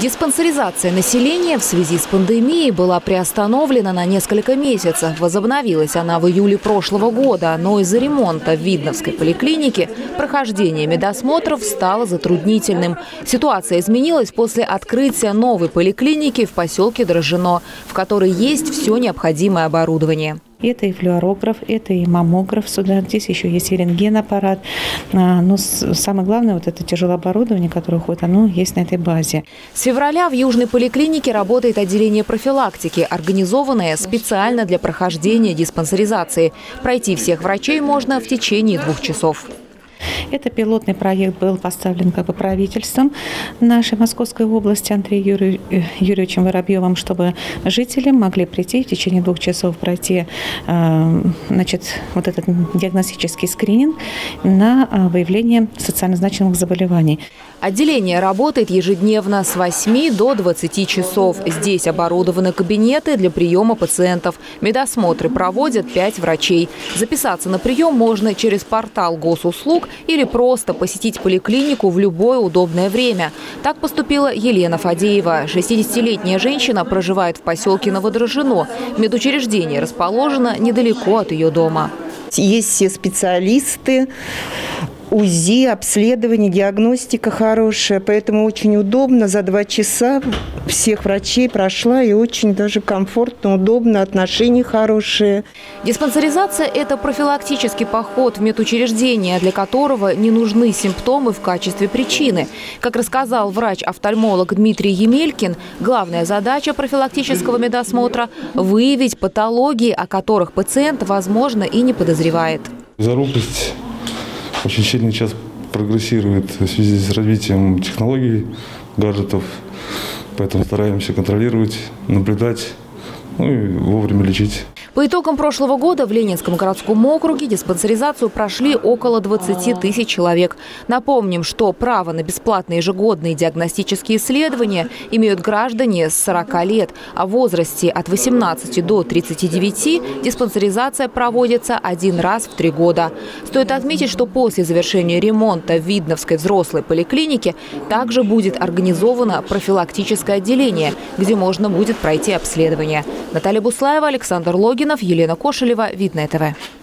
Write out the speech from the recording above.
Диспансеризация населения в связи с пандемией была приостановлена на несколько месяцев. Возобновилась она в июле прошлого года, но из-за ремонта в Видновской поликлинике прохождение медосмотров стало затруднительным. Ситуация изменилась после открытия новой поликлиники в поселке Дрожжино, в которой есть все необходимое оборудование. Это и флюорограф, это и маммограф сюда. Здесь еще есть и рентген-аппарат. А, но самое главное, вот это тяжелое оборудование, которое уходит, оно есть на этой базе. С февраля в Южной поликлинике работает отделение профилактики, организованное специально для прохождения диспансеризации. Пройти всех врачей можно в течение двух часов. Это пилотный проект был поставлен как бы правительством нашей Московской области Андреем Юрий, э, Юрьевичем Воробьевым, чтобы жители могли прийти в течение двух часов пройти э, значит, вот этот диагностический скрининг на э, выявление социально значимых заболеваний. Отделение работает ежедневно с 8 до 20 часов. Здесь оборудованы кабинеты для приема пациентов. Медосмотры проводят 5 врачей. Записаться на прием можно через портал госуслуг или просто посетить поликлинику в любое удобное время. Так поступила Елена Фадеева. 60-летняя женщина проживает в поселке Новодрожжино. Медучреждение расположено недалеко от ее дома. Есть все специалисты, УЗИ, обследование, диагностика хорошая, поэтому очень удобно. За два часа всех врачей прошла и очень даже комфортно, удобно, отношения хорошие. Диспансеризация – это профилактический поход в медучреждение, для которого не нужны симптомы в качестве причины. Как рассказал врач-офтальмолог Дмитрий Емелькин, главная задача профилактического медосмотра – выявить патологии, о которых пациент, возможно, и не подозревает. Зарубность очень сильно сейчас прогрессирует в связи с развитием технологий, гаджетов. Поэтому стараемся контролировать, наблюдать, ну и вовремя лечить. По итогам прошлого года в Ленинском городском округе диспансеризацию прошли около 20 тысяч человек. Напомним, что право на бесплатные ежегодные диагностические исследования имеют граждане с 40 лет, а в возрасте от 18 до 39 диспансеризация проводится один раз в три года. Стоит отметить, что после завершения ремонта в Видновской взрослой поликлинике также будет организовано профилактическое отделение, где можно будет пройти обследование. Наталья Буслаева, Александр Логин. Елена Кошелева, Видное ТВ.